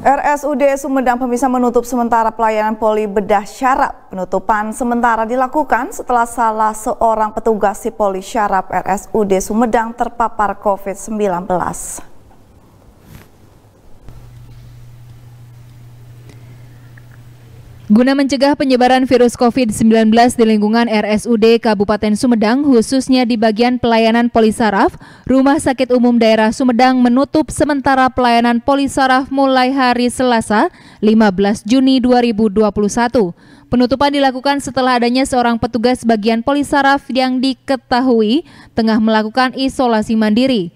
RSUD Sumedang Pemisah menutup sementara pelayanan poli bedah syaraf. Penutupan sementara dilakukan setelah salah seorang petugas si poli syaraf RSUD Sumedang terpapar COVID-19. Guna mencegah penyebaran virus COVID-19 di lingkungan RSUD Kabupaten Sumedang, khususnya di bagian pelayanan polisaraf, Rumah Sakit Umum Daerah Sumedang menutup sementara pelayanan polisaraf mulai hari Selasa, 15 Juni 2021. Penutupan dilakukan setelah adanya seorang petugas bagian polisaraf yang diketahui tengah melakukan isolasi mandiri.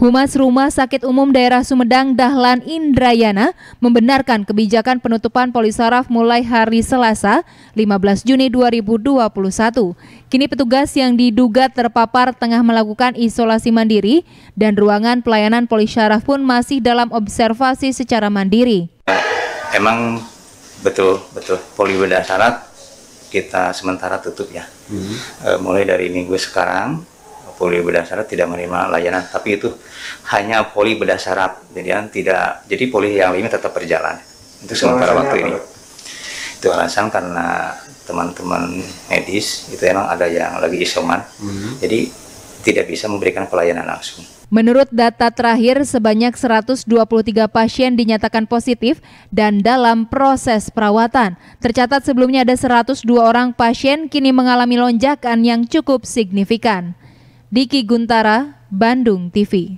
Humas Rumah Sakit Umum Daerah Sumedang Dahlan Indrayana membenarkan kebijakan penutupan polisaraf mulai hari Selasa 15 Juni 2021. Kini petugas yang diduga terpapar tengah melakukan isolasi mandiri dan ruangan pelayanan polisaraf pun masih dalam observasi secara mandiri. Emang betul betul poli bedah syarat kita sementara tutup ya. Hmm. E, mulai dari minggu sekarang poli bedah saraf tidak menerima layanan tapi itu hanya poli bedah saraf jadi tidak jadi poli yang lainnya tetap berjalan itu sementara waktu ini itu alasan karena teman-teman medis itu emang ada yang lagi isoman hmm. jadi tidak bisa memberikan pelayanan langsung. Menurut data terakhir, sebanyak 123 pasien dinyatakan positif dan dalam proses perawatan. Tercatat sebelumnya ada 102 orang pasien kini mengalami lonjakan yang cukup signifikan. Diki Guntara, Bandung TV.